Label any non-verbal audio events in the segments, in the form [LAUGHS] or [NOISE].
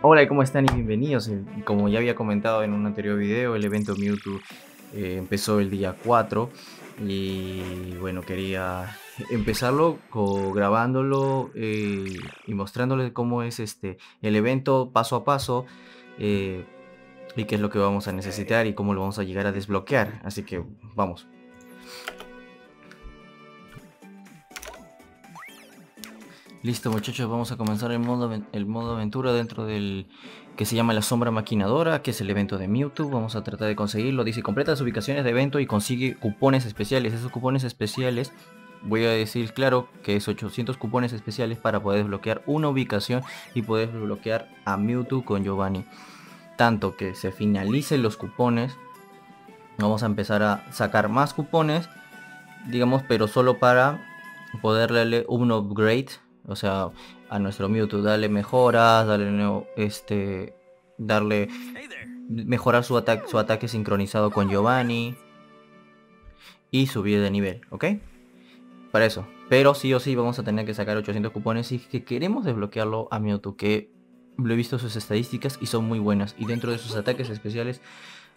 Hola, ¿cómo están? Y bienvenidos. Como ya había comentado en un anterior video, el evento Mewtwo eh, empezó el día 4 y bueno, quería empezarlo grabándolo eh, y mostrándoles cómo es este el evento paso a paso eh, y qué es lo que vamos a necesitar y cómo lo vamos a llegar a desbloquear. Así que vamos. Listo muchachos, vamos a comenzar el modo, el modo aventura dentro del que se llama la sombra maquinadora, que es el evento de Mewtwo. Vamos a tratar de conseguirlo. Dice, completa las ubicaciones de evento y consigue cupones especiales. Esos cupones especiales, voy a decir claro que es 800 cupones especiales para poder desbloquear una ubicación y poder desbloquear a Mewtwo con Giovanni. Tanto que se finalicen los cupones, vamos a empezar a sacar más cupones, digamos, pero solo para poder darle un upgrade, o sea, a nuestro Mewtwo, darle mejoras, darle nuevo- este, darle mejorar su ataque, su ataque sincronizado con Giovanni y subir de nivel, ¿ok? Para eso, pero sí o sí vamos a tener que sacar 800 cupones y que queremos desbloquearlo a Mewtwo, que lo he visto sus estadísticas y son muy buenas y dentro de sus ataques especiales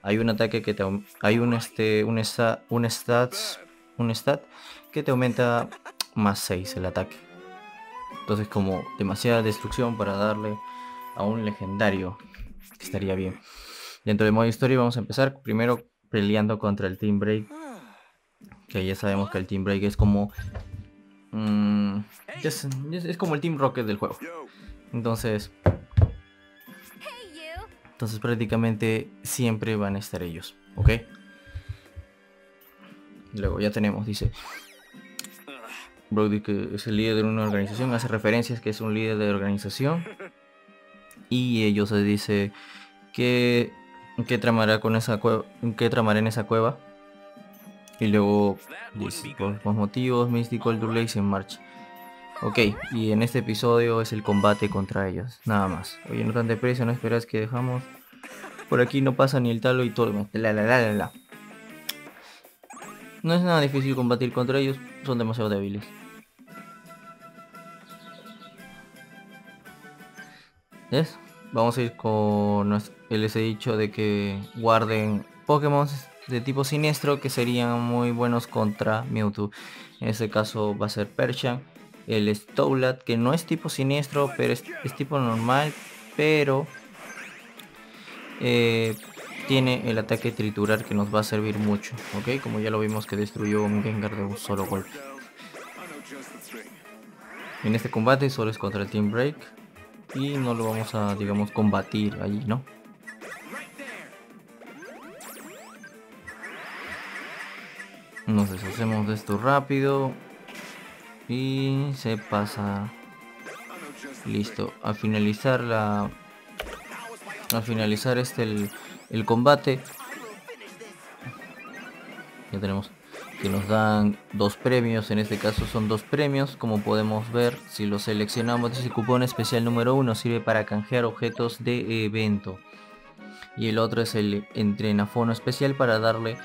hay un ataque que te hay un este un sta- un stats un stat que te aumenta más 6 el ataque. Entonces como demasiada destrucción para darle a un legendario. Estaría bien. Dentro de modo historia vamos a empezar primero peleando contra el Team Break. Que ya sabemos que el Team Break es como... mm, es, es- como el Team Rocket del juego. Entonces, entonces prácticamente siempre van a estar ellos. ¿Ok? Luego ya tenemos, dice... Brody que es el líder de una organización, hace referencias que es un líder de organización. Y ellos se dice que, que tramará con esa que en esa cueva. Y luego dice, por los motivos, Mystical Dulays en marcha. Ok, y en este episodio es el combate contra ellos, nada más. Oye, no tan deprisa, no esperas que dejamos. Por aquí no pasa ni el talo y todo. La, la, la, la, la. No es nada difícil combatir contra ellos, son demasiado débiles. ¿Ves? Vamos a ir con... Les he dicho de que guarden Pokémon de tipo siniestro que serían muy buenos contra Mewtwo. En este caso va a ser Persian. El Stowlat que no es tipo siniestro, pero es, es tipo normal. Pero... eh, tiene el ataque triturar que nos va a servir mucho, ¿ok? Como ya lo vimos que destruyó un Gengar de un solo golpe. En este combate solo es contra el Team Break y no lo vamos a, digamos, combatir allí, ¿no? Nos deshacemos de esto rápido y se pasa. Listo. A finalizar la, al finalizar este el, el combate. Ya tenemos que nos dan dos premios. En este caso son dos premios. Como podemos ver si lo seleccionamos dice cupón especial número uno. Sirve para canjear objetos de evento. Y el otro es el entrenafono especial para darle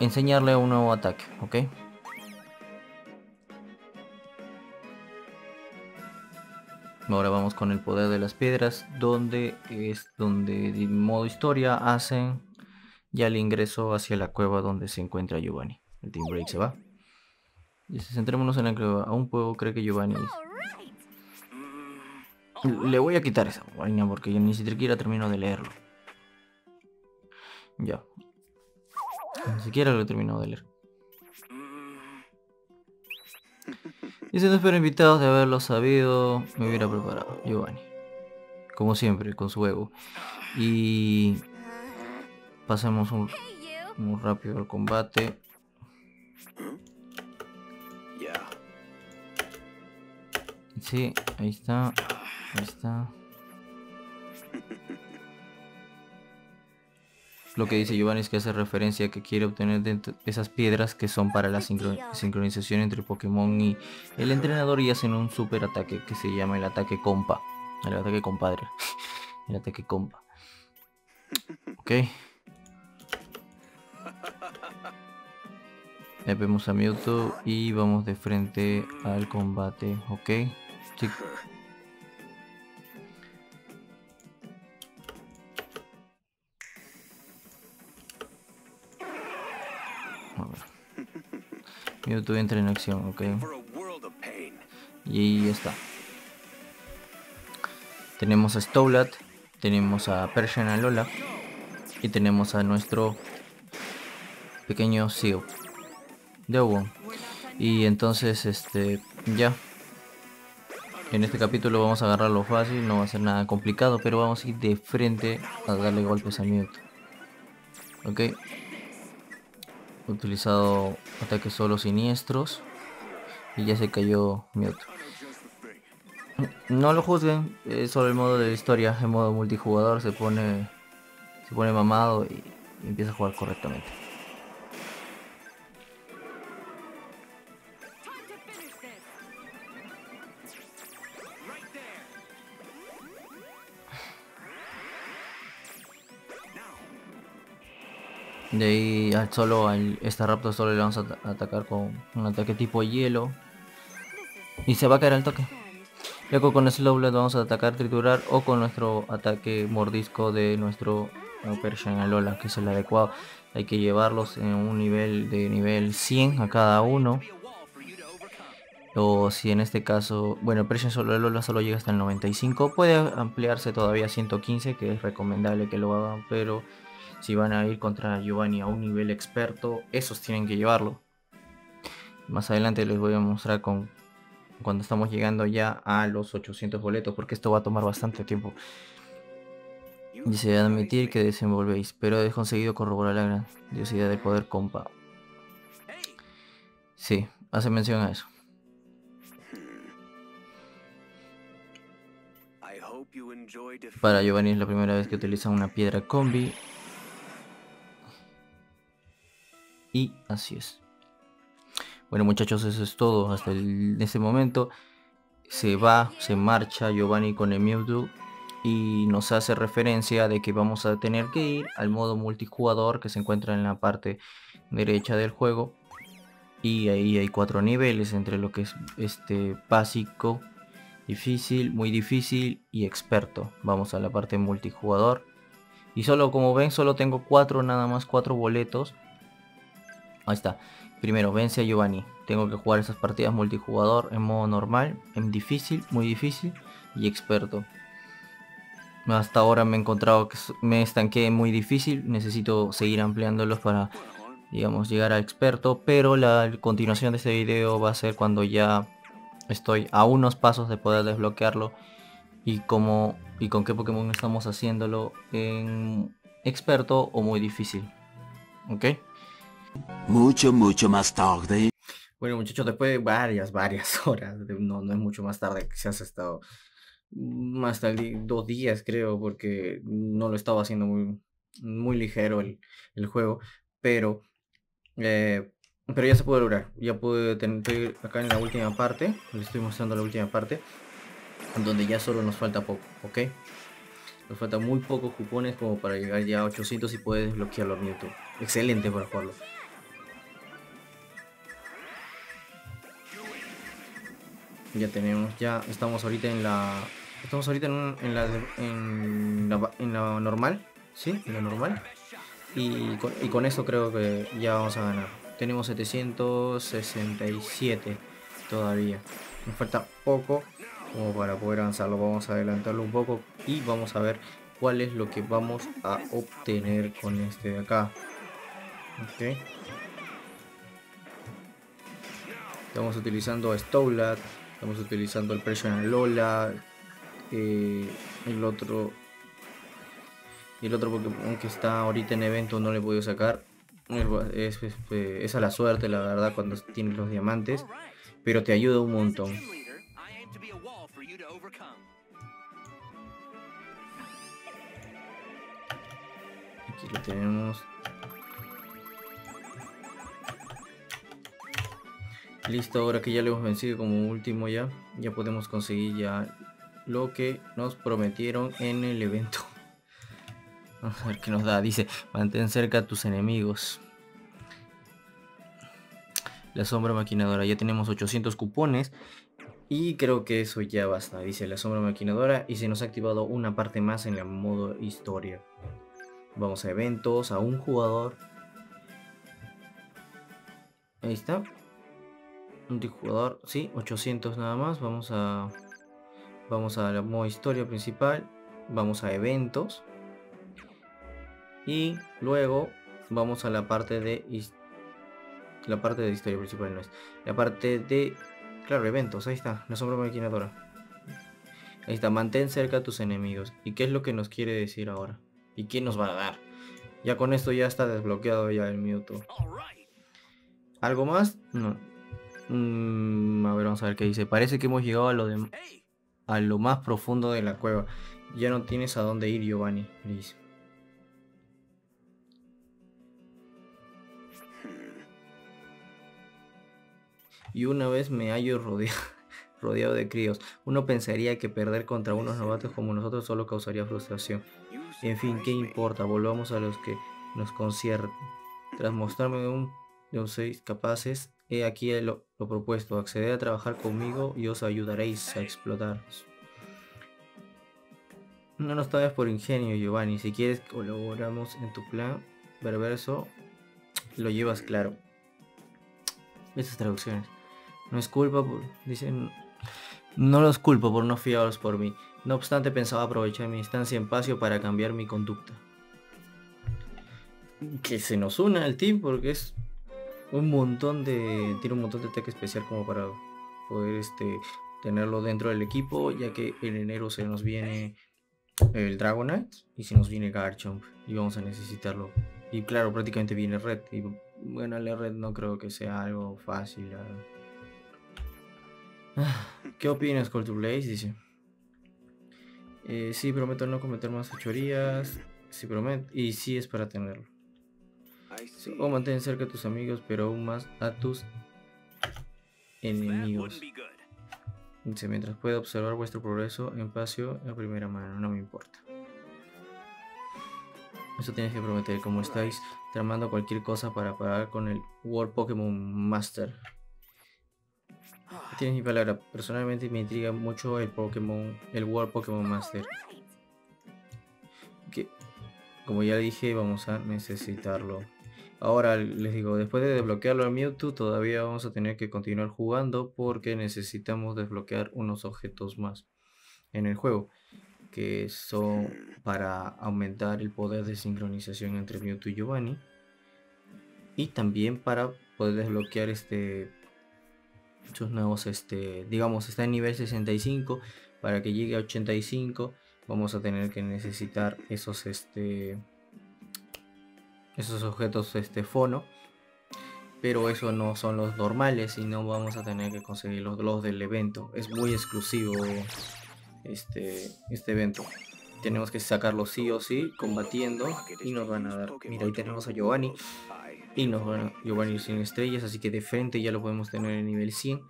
enseñarle un nuevo ataque ok Ahora vamos con el poder de las piedras, donde es donde de modo historia hacen ya el ingreso hacia la cueva donde se encuentra Giovanni. El Team Break se va. Dice, centrémonos en la cueva. Aún puedo creer que Giovanni... Right. Le voy a quitar esa vaina porque yo ni siquiera termino de leerlo. Ya. Ni siquiera lo he terminado de leer. Dice, no espero invitados de haberlo sabido. Me hubiera preparado. Giovanni. Como siempre, con su ego. Y... Pasemos un, muy rápido al combate. Sí, ahí está. Ahí está. Lo que dice Giovanni es que hace referencia a que quiere obtener dentro esas piedras que son para la sincro- sincronización entre Pokémon y el entrenador y hacen un super ataque que se llama el ataque compa. El ataque compadre. [LAUGHS] el ataque compa. Ok. Ahí vemos a Mewtwo y vamos de frente al combate, ok. Sí. Mewtwo entra en acción, ok. Y ahí está. Tenemos a Stowlat, tenemos a Persian Alola y tenemos a nuestro pequeño Seal de Obon. Y entonces, este, ya. En este capítulo vamos a agarrarlo fácil, no va a ser nada complicado, pero vamos a ir de frente a darle golpes a Mewtwo. Ok. Utilizado ataques solo siniestros y ya se cayó Mewtwo. No lo juzguen, es solo el modo de historia, el modo multijugador se pone se pone mamado y empieza a jugar correctamente. De ahí al solo al esta Raptor solo le vamos a ata- atacar con un ataque tipo hielo. Y se va a caer al toque. Luego con Slowblade vamos a atacar, triturar o con nuestro ataque mordisco de nuestro Persian Alola, que es el adecuado. Hay que llevarlos en un nivel de nivel 100 a cada uno. O si en este caso, bueno, Persian solo Alola solo llega hasta el 95. Puede ampliarse todavía a 115, que es recomendable que lo hagan, pero si van a ir contra Giovanni a un nivel experto, esos tienen que llevarlo. Más adelante les voy a mostrar con cuando estamos llegando ya a los 800 boletos, porque esto va a tomar bastante tiempo. Dice admitir que desenvolvéis, pero he conseguido corroborar la grandiosidad del poder compa. Sí, hace mención a eso. Para Giovanni es la primera vez que utiliza una piedra combi. Y así es. Bueno muchachos, eso es todo hasta el- ese momento. Se va, se marcha Giovanni con el Mewtwo y nos hace referencia de que vamos a tener que ir al modo multijugador que se encuentra en la parte derecha del juego. Y ahí hay cuatro niveles entre lo que es este básico, difícil, muy difícil y experto. Vamos a la parte multijugador. Y solo como ven, solo tengo cuatro, nada más cuatro boletos. Ahí está. Primero, vence a Giovanni. Tengo que jugar esas partidas multijugador en modo normal, en difícil, muy difícil y experto. Hasta ahora me he encontrado que me estanqué muy difícil. Necesito seguir ampliándolos para, digamos, llegar a experto. Pero la continuación de este video va a ser cuando ya estoy a unos pasos de poder desbloquearlo. Y cómo y con qué Pokémon estamos haciéndolo en experto o muy difícil. ¿Ok? Mucho, mucho más tarde. Bueno muchachos, después de varias, varias [LAUGHS] horas, no, no es mucho más tarde se has estado más tarde, dos días creo, porque no lo estaba haciendo muy, muy ligero el, el juego, pero, eh, pero ya se puede lograr, ya pude tener, acá en la última parte, les estoy mostrando la última parte, donde ya solo nos falta poco, ¿ok? Nos faltan muy pocos cupones como para llegar ya a 800 y poder desbloquearlo en YouTube. Excelente para jugarlo. Ya tenemos, ya estamos ahorita en la. Estamos ahorita en, un- en la, en, la, en la normal, ¿sí? La normal. Y con, y con eso creo que ya vamos a ganar. Tenemos 767 todavía. Nos falta poco como para poder avanzarlo. Vamos a adelantarlo un poco y vamos a ver cuál es lo que vamos a obtener con este de acá. Ok. Estamos utilizando Stowlat, estamos utilizando el Pression Lola, eh, el otro el otro Pokémon que está ahorita en evento no le he podido sacar. Es, es- es a la suerte, la verdad, cuando tienes los diamantes. Pero te ayuda un montón. Aquí lo tenemos. Listo, ahora que ya lo hemos vencido como último ya, ya podemos conseguir ya lo que nos prometieron en el evento. [LAUGHS] Vamos a ver qué nos da. Dice, mantén cerca a tus enemigos. La sombra maquinadora. Ya tenemos 800 cupones. Y creo que eso ya basta. Dice la sombra maquinadora. Y se nos ha activado una parte más en la modo historia. Vamos a eventos, a un jugador. Ahí está. Multijugador, sí, 800 nada más. Vamos a vamos a la modo historia principal, vamos a eventos y luego vamos a la parte de la parte de historia principal no es la parte de claro eventos ahí está la sombra maquinadora. Ahí está mantén cerca a tus enemigos y qué es lo que nos quiere decir ahora y quién nos va a dar ya con esto ya está desbloqueado ya el Mewtwo. Algo más no Mm, a ver vamos a ver qué dice parece que hemos llegado a lo de a lo más profundo de la cueva. Ya no tienes a dónde ir, Giovanni. Y una vez me hallo [LAUGHS] rodeado, de críos. Uno pensaría que perder contra unos novatos como nosotros solo causaría frustración. En fin, ¿qué importa? Volvamos a los que nos conciernen. Tras mostrarme un de los seis capaces, he aquí lo, propuesto. Acceder a trabajar conmigo y os ayudaréis a explotar. No nos tomes por ingenio, Giovanni. Si quieres colaboramos en tu plan perverso, lo llevas claro. Estas traducciones. No es culpa por... Dicen... No los culpo por no fiaros por mí. No obstante, pensaba aprovechar mi instancia en Pacio para cambiar mi conducta. Que se nos una al team porque es un montón de. Tiene un montón de ataque especial como para poder este tenerlo dentro del equipo, ya que en enero se nos viene el Dragonite y se nos viene Garchomp y vamos a necesitarlo. Y claro, prácticamente viene Red. Y bueno, la Red no creo que sea algo fácil. Ah, ¿Qué opinas, Call to? Dice. Eh, sí, prometo no cometer más fechorías. Sí, prometo. Y sí es para tenerlo. O mantén cerca a tus amigos, pero aún más a tus enemigos. Dice, mientras pueda observar vuestro progreso en Pacio a primera mano, no me importa. Eso tienes que prometer, como estáis tramando cualquier cosa para parar con el World Pokémon Master. Tienes mi palabra, personalmente me intriga mucho el Pokémon, el World Pokémon Master. Que como ya dije vamos a necesitarlo ahora les digo después de desbloquearlo al Mewtwo todavía vamos a tener que continuar jugando porque necesitamos desbloquear unos objetos más en el juego que son [LAUGHS] para aumentar el poder de sincronización entre Mewtwo y Giovanni y también para poder desbloquear este sus nuevos este digamos está en nivel 65 para que llegue a 85 vamos a tener que necesitar esos este esos objetos este fono pero eso no son los normales y no vamos a tener que conseguir los, los del evento. Es muy exclusivo este este evento. Tenemos que sacarlo sí o sí combatiendo y nos van a dar. Mira ahí tenemos a Giovanni y nos van a Giovanni sin estrellas así que de frente ya lo podemos tener en nivel 100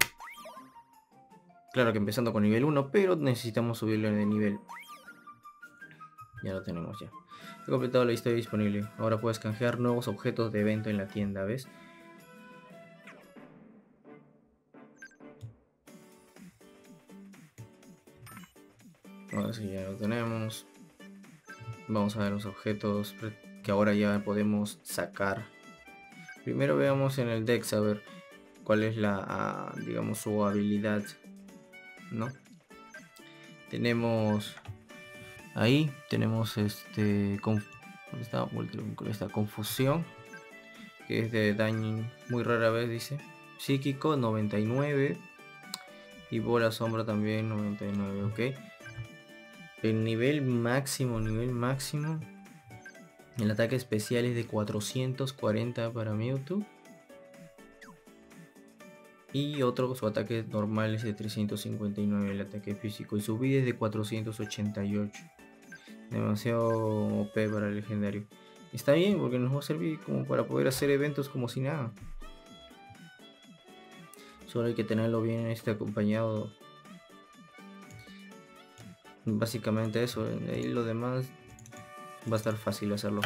claro que empezando con nivel 1 pero necesitamos subirlo de nivel ya lo tenemos ya. He completado la historia disponible. Ahora puedes canjear nuevos objetos de evento en la tienda, ¿ves? Ahora sí, ya lo tenemos. Vamos a ver los objetos que ahora ya podemos sacar. Primero veamos en el Dex a ver cuál es la, ah, digamos, su habilidad, ¿no? Tenemos Ahí tenemos este conf- esta confusión que es de daño muy rara vez dice. Psíquico 99 y bola sombra también 99 ok. El nivel máximo nivel máximo. El ataque especial es de 440 para Mewtwo. Y otro su ataque normal es de 359 el ataque físico. Y su vida es de 488 demasiado OP para el legendario. Está bien porque nos va a servir como para poder hacer eventos como si nada. Solo hay que tenerlo bien este acompañado. Básicamente eso, ahí lo demás va a estar fácil hacerlo.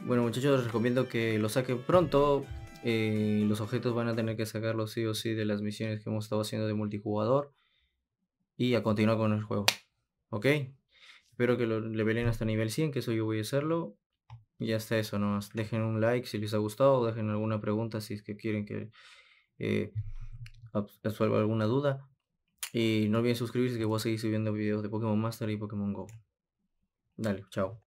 Bueno muchachos, les recomiendo que lo saquen pronto. Eh, los objetos van a tener que sacarlos sí o sí de las misiones que hemos estado haciendo de multijugador. Y a continuar con el juego. Ok. Espero que lo levelen hasta nivel 100, que eso yo voy a hacerlo. Y hasta eso nomás. Dejen un like si les ha gustado. Dejen alguna pregunta si es que quieren que eh, resuelva alguna duda. Y no olviden suscribirse que voy a seguir subiendo videos de Pokémon Master y Pokémon Go. Dale, chao.